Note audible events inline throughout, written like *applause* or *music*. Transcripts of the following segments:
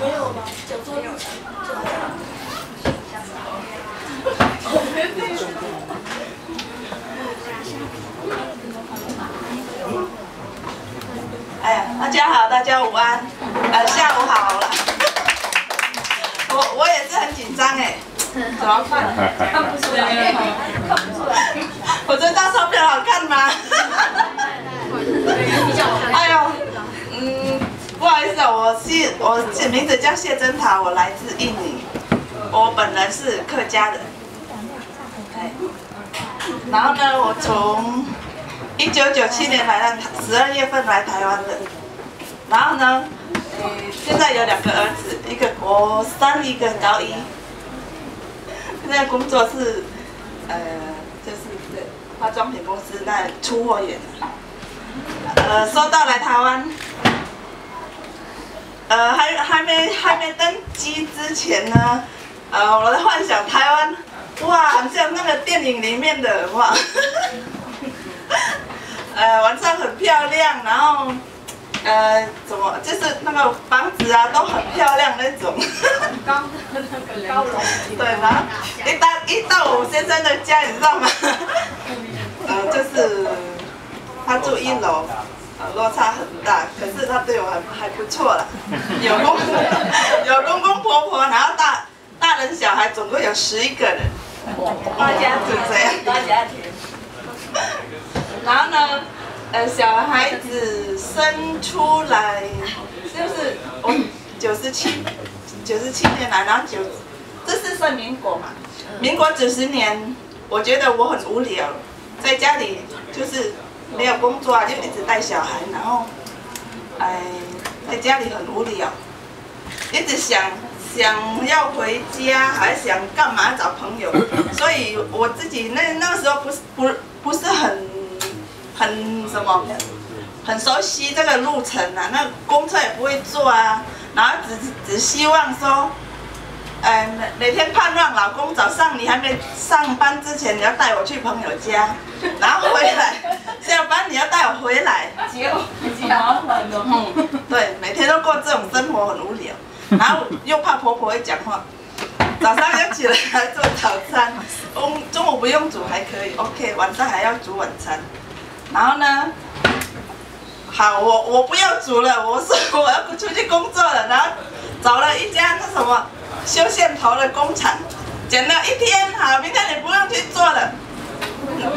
没有吗？讲座没有。哎呀，大家好，大家午安，呃，下午好了。我我也是很紧张哎，*laughs* 怎么办？看不出来，看不出来。*laughs* 我这张照片好看吗？我名字叫谢珍桃，我来自印尼，我本人是客家人。哎，然后呢，我从一九九七年来到十二月份来台湾的，然后呢，呃，现在有两个儿子，一个国三，一个高一。现在工作是，呃，就是对化妆品公司那出货员。呃，说到来台湾，呃，还还没还没登机之前呢，呃，我在幻想台湾，哇，像那个电影里面的哇，*laughs* 呃，晚上很漂亮，然后，呃，怎么就是那个房子啊都很漂亮那种，高那个高楼，对，然后一到一到我先生的家，你知道吗？*laughs* 呃，就是他住一楼。呃，落差很大，可是他对我还还不错了，有 *laughs* 公有公公婆婆，然后大大人小孩总共有十一个人，大家庭这样，大家庭。然后呢，呃，小孩子生出来就是我九十七九十七年来，然后九这是算民国嘛？民国九十年，我觉得我很无聊，在家里就是。没有工作啊，就一直带小孩，然后，哎，在家里很无聊，一直想想要回家，还想干嘛找朋友，*coughs* 所以我自己那那个时候不是不不是很很什么，很熟悉这个路程啊，那公车也不会坐啊，然后只只希望说。哎，每每天盼望老公早上你还没上班之前，你要带我去朋友家，*laughs* 然后回来下班你要带我回来，结果麻烦的。嗯，对，每天都过这种生活很无聊，*laughs* 然后又怕婆婆会讲话，早上要起来做早餐，中中午不用煮还可以，OK，晚上还要煮晚餐，然后呢，好，我我不要煮了，我说我要出去工作了，然后找了一家那什么。修线头的工厂，剪了一天，好，明天你不用去做了。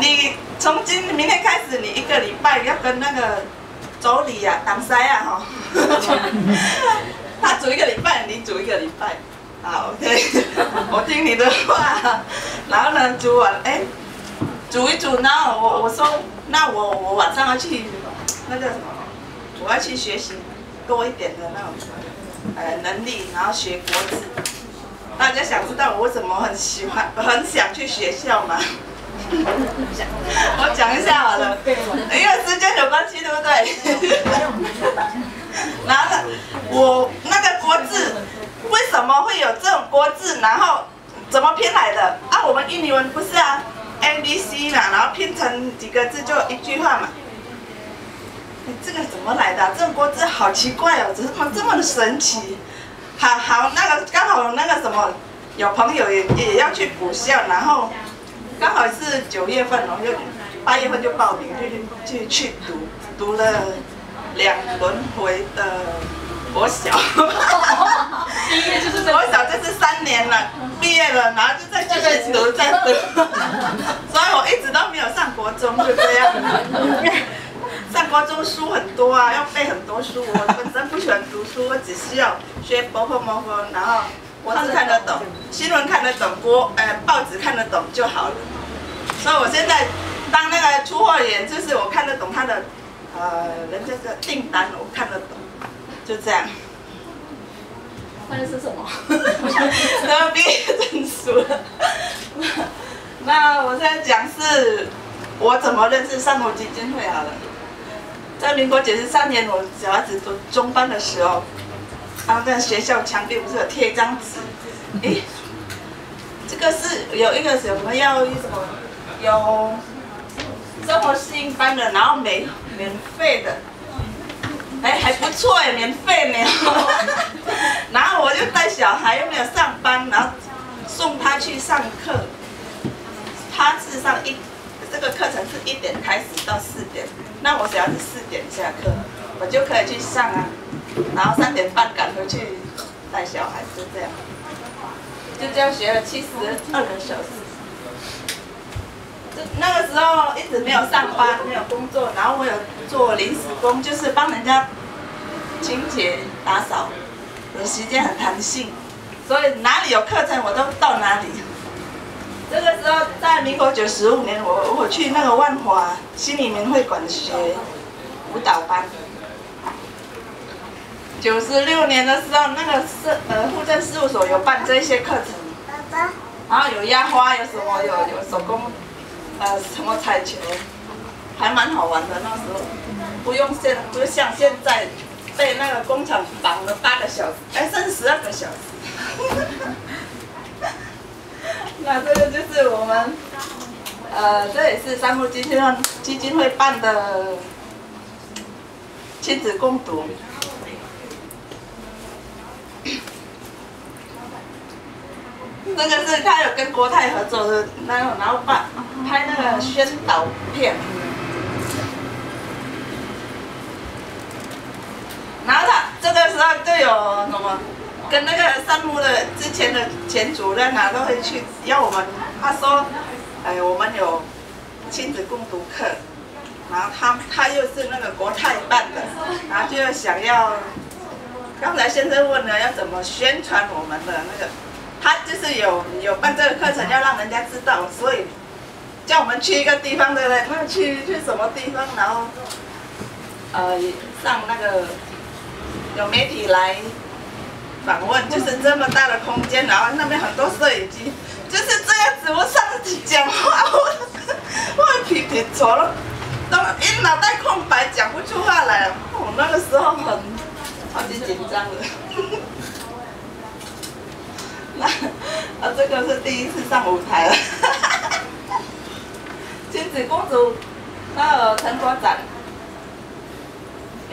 你从今明天开始，你一个礼拜要跟那个妯娌呀、挡塞啊，哈。*laughs* 他煮一个礼拜，你煮一个礼拜，好，OK。*laughs* 我听你的话，然后呢，煮完，哎，煮一煮，然后我我说，那我我晚上要去那个什么，我要去学习多一点的那种。呃，能力，然后学国字。大家想知道我为什么很喜欢、*laughs* 很想去学校吗？*laughs* 我讲一下好了，因为时间有关系，对不对？*laughs* 然后呢我那个国字为什么会有这种国字？然后怎么拼来的？啊，我们印尼文不是啊，A B C 嘛，然后拼成几个字就一句话嘛。这个怎么来的？这个锅子好奇怪哦，怎么这么的 *laughs* 神奇？好好，那个刚好那个什么，有朋友也也要去补校，然后刚好是九月份然后，就八月份就报名，去去去读，读了两轮回的国小。毕业就是国小就是三年了，毕业了，然后就再继续读再读，所以我一直都没有上国中，就这样。上高中书很多啊，*laughs* 要背很多书。我本身不喜欢读书，我只需要学波波摩佛，然后国字看得懂，新闻看得懂，国呃报纸看得懂就好了。所以我现在当那个出货员，就是我看得懂他的呃人家的订单，我看得懂，就这样。那是什么？得毕业证书。那我现在讲是我怎么认识上国基金会好了。在民国九十三年我小孩子读中班的时候然后在学校墙壁不是有贴一张纸？*laughs* 诶这个是有一个什么要什么有生活适应班的然后免免费的。哎还不错哎免费没有 *laughs* 然后我就带小孩又没有上班然后送他去上课。他是上一这个课程是一点开始到四点，那我只要是四点下课，我就可以去上啊，然后三点半赶回去带小孩，就这样，就这样学了七十二个小时。那个时候一直没有上班，没有工作，然后我有做临时工，就是帮人家清洁打扫，我时间很弹性，所以哪里有课程我都到哪里。这个时候在民国九十五年，我我去那个万华心里民会馆学舞蹈班。九十六年的时候，那个是呃户政事务所有办这些课程，然后有压花，有什么有有手工。呃，什么彩球，还蛮好玩的。那时候不用现，不像现在被那个工厂绑了八个小时，哎，甚至十二个小时。那这个就是我们，呃，这也是三木基金会基金会办的亲子共读。*coughs* 这个是他有跟国泰合作的，然后然后办拍那个宣导片，然后他这个时候就有什么，跟那个山木的之前的前主任啊都会去要我们，他说，哎，我们有亲子共读课，然后他他又是那个国泰办的，然后就想要，刚才先生问了要怎么宣传我们的那个。他就是有有办这个课程，要让人家知道，所以叫我们去一个地方，对不对？那去去什么地方？然后呃上那个有媒体来访问，就是这么大的空间，然后那边很多摄影机，就是这样子。我上次讲话，我我皮皮错了，都一脑袋空白，讲不出话来。我那个时候很超级紧张的。*laughs* 啊，这个是第一次上舞台了，*laughs* 亲子公主那个成果展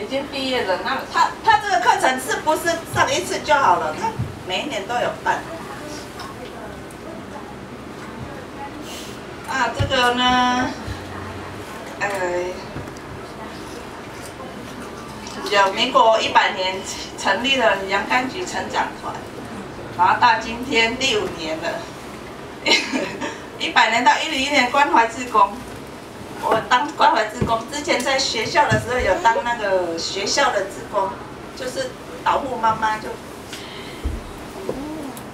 已经毕业了。那他他这个课程是不是上一次就好了？他每一年都有办。啊，这个呢，呃，有民国一百年成立了洋甘菊成长团。然后到今天第五年了，*laughs* 一百年到一零一年关怀志工，我当关怀志工之前在学校的时候有当那个学校的志工，就是导护妈妈就，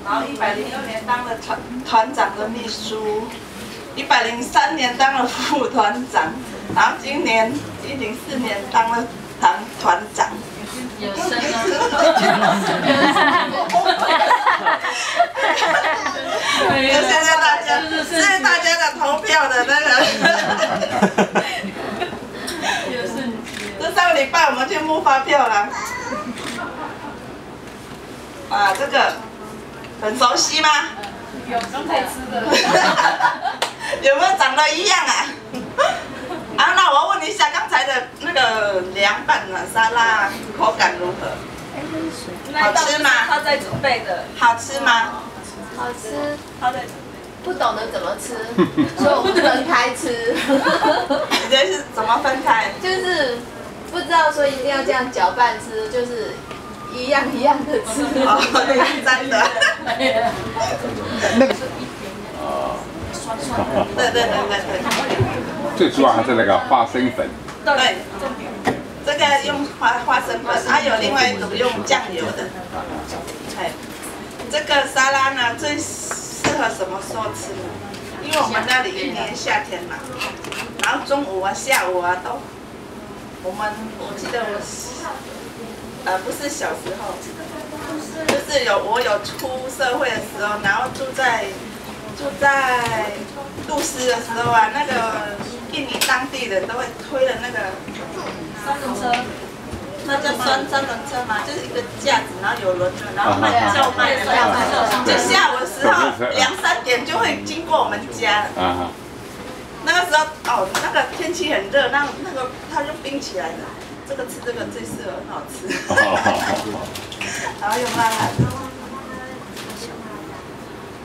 然后一百零二年当了团团长的秘书，一百零三年当了副团长，然后今年一零四年当了团团长。有声了，谢谢大家，谢谢大家的投票的那个。*laughs* 这上个礼拜我们去募发票了。啊，这个很熟悉吗？有刚才吃的。*laughs* 有没有长得一样啊？*laughs* 啊，那我问一下，刚才的那个凉拌的沙拉口感如何？好吃吗？他在准备的。好吃吗？好吃。他在不懂得怎么吃，所以我们分开吃。你这是怎么分开？就是不知道说一定要这样搅拌吃，就是一样一样的吃。哦，真的。那个。哦。对对对对对。最主要还是那个花生粉。对，这个用花花生粉，还有另外一种用酱油的。哎，这个沙拉呢最适合什么时候吃呢？因为我们那里一年夏天嘛，然后中午啊、下午啊都，我们我记得我，呃，不是小时候，就是有我有出社会的时候，然后住在住在杜斯的时候啊，那个。印尼当地人都会推的那个三轮车，那叫三三轮车嘛，就是一个架子，然后有轮子，然后卖叫卖的那种。就下午的时候两三点就会经过我们家。啊那个时候哦，那个天气很热，那那个它就冰起来的，这个吃这个最适合，很好吃。然后又辣辣。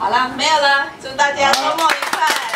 *laughs* 好了，没有了，祝大家周末愉快。